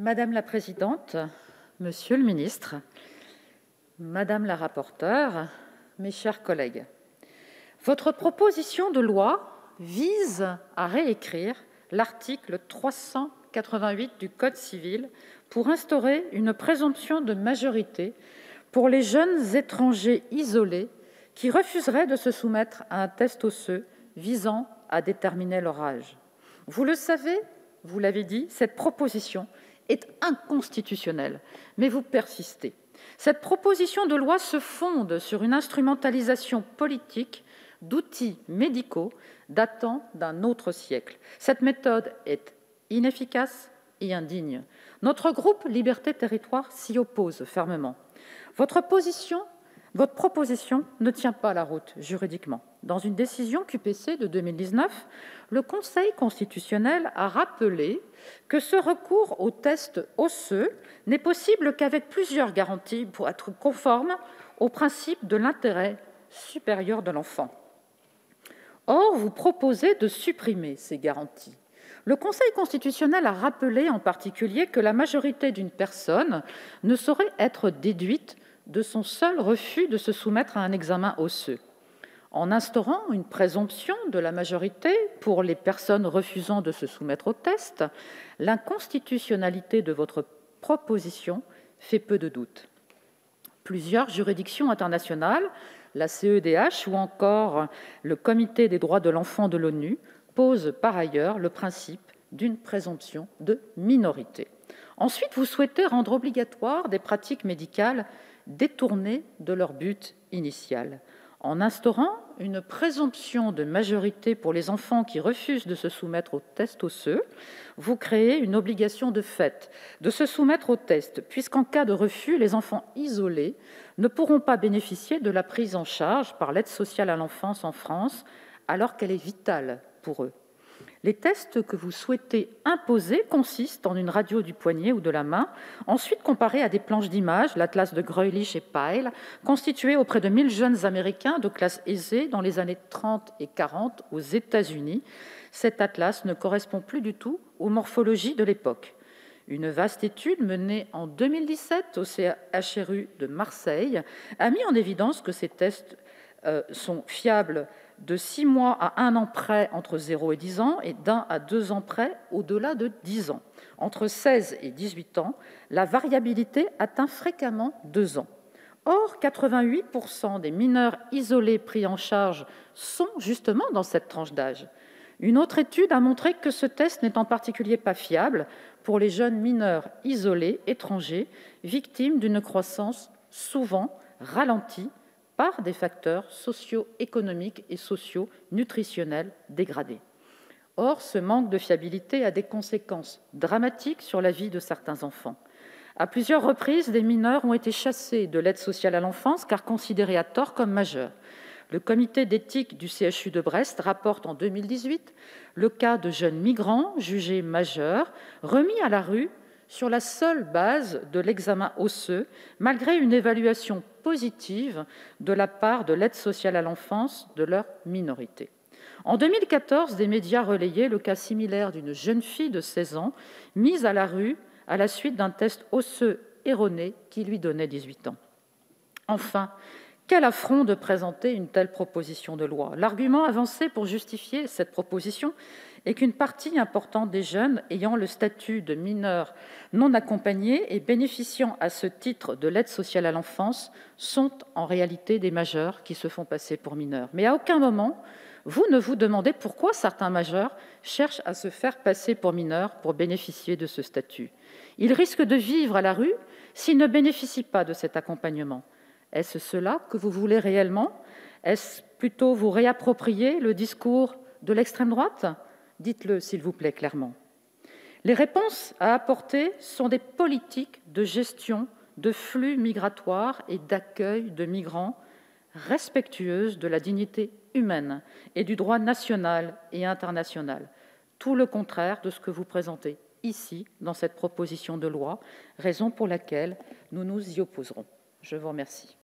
Madame la présidente, monsieur le ministre, madame la rapporteure, mes chers collègues, votre proposition de loi vise à réécrire l'article 388 du code civil pour instaurer une présomption de majorité pour les jeunes étrangers isolés qui refuseraient de se soumettre à un test osseux visant à déterminer leur âge. Vous le savez, vous l'avez dit, cette proposition est inconstitutionnelle, mais vous persistez. Cette proposition de loi se fonde sur une instrumentalisation politique d'outils médicaux datant d'un autre siècle. Cette méthode est inefficace et indigne. Notre groupe Liberté Territoire s'y oppose fermement. Votre position votre proposition ne tient pas la route juridiquement. Dans une décision QPC de 2019, le Conseil constitutionnel a rappelé que ce recours au test osseux n'est possible qu'avec plusieurs garanties pour être conforme au principe de l'intérêt supérieur de l'enfant. Or, vous proposez de supprimer ces garanties. Le Conseil constitutionnel a rappelé en particulier que la majorité d'une personne ne saurait être déduite de son seul refus de se soumettre à un examen osseux. En instaurant une présomption de la majorité pour les personnes refusant de se soumettre au test, l'inconstitutionnalité de votre proposition fait peu de doute. Plusieurs juridictions internationales, la CEDH ou encore le Comité des droits de l'enfant de l'ONU posent par ailleurs le principe d'une présomption de minorité. Ensuite, vous souhaitez rendre obligatoire des pratiques médicales détournées de leur but initial. En instaurant une présomption de majorité pour les enfants qui refusent de se soumettre au test osseux, vous créez une obligation de fait de se soumettre au test, puisqu'en cas de refus, les enfants isolés ne pourront pas bénéficier de la prise en charge par l'aide sociale à l'enfance en France, alors qu'elle est vitale pour eux. Les tests que vous souhaitez imposer consistent en une radio du poignet ou de la main, ensuite comparée à des planches d'images, l'atlas de Greulich et Pyle, constitué auprès de 1000 jeunes Américains de classe aisée dans les années 30 et 40 aux États-Unis. Cet atlas ne correspond plus du tout aux morphologies de l'époque. Une vaste étude menée en 2017 au CHRU de Marseille a mis en évidence que ces tests euh, sont fiables de 6 mois à 1 an près entre 0 et 10 ans et d'un à 2 ans près au-delà de 10 ans. Entre 16 et 18 ans, la variabilité atteint fréquemment 2 ans. Or, 88% des mineurs isolés pris en charge sont justement dans cette tranche d'âge. Une autre étude a montré que ce test n'est en particulier pas fiable pour les jeunes mineurs isolés étrangers victimes d'une croissance souvent ralentie par des facteurs socio-économiques et socio-nutritionnels dégradés. Or, ce manque de fiabilité a des conséquences dramatiques sur la vie de certains enfants. À plusieurs reprises, des mineurs ont été chassés de l'aide sociale à l'enfance car considérés à tort comme majeurs. Le comité d'éthique du CHU de Brest rapporte en 2018 le cas de jeunes migrants jugés majeurs, remis à la rue sur la seule base de l'examen osseux, malgré une évaluation positive de la part de l'aide sociale à l'enfance de leur minorité. En 2014, des médias relayaient le cas similaire d'une jeune fille de 16 ans mise à la rue à la suite d'un test osseux erroné qui lui donnait 18 ans. Enfin, quel affront de présenter une telle proposition de loi L'argument avancé pour justifier cette proposition est qu'une partie importante des jeunes ayant le statut de mineurs non accompagnés et bénéficiant à ce titre de l'aide sociale à l'enfance sont en réalité des majeurs qui se font passer pour mineurs. Mais à aucun moment, vous ne vous demandez pourquoi certains majeurs cherchent à se faire passer pour mineurs pour bénéficier de ce statut. Ils risquent de vivre à la rue s'ils ne bénéficient pas de cet accompagnement. Est-ce cela que vous voulez réellement? Est-ce plutôt vous réapproprier le discours de l'extrême droite? Dites-le, s'il vous plaît, clairement. Les réponses à apporter sont des politiques de gestion de flux migratoires et d'accueil de migrants respectueuses de la dignité humaine et du droit national et international. Tout le contraire de ce que vous présentez ici dans cette proposition de loi, raison pour laquelle nous nous y opposerons. Je vous remercie.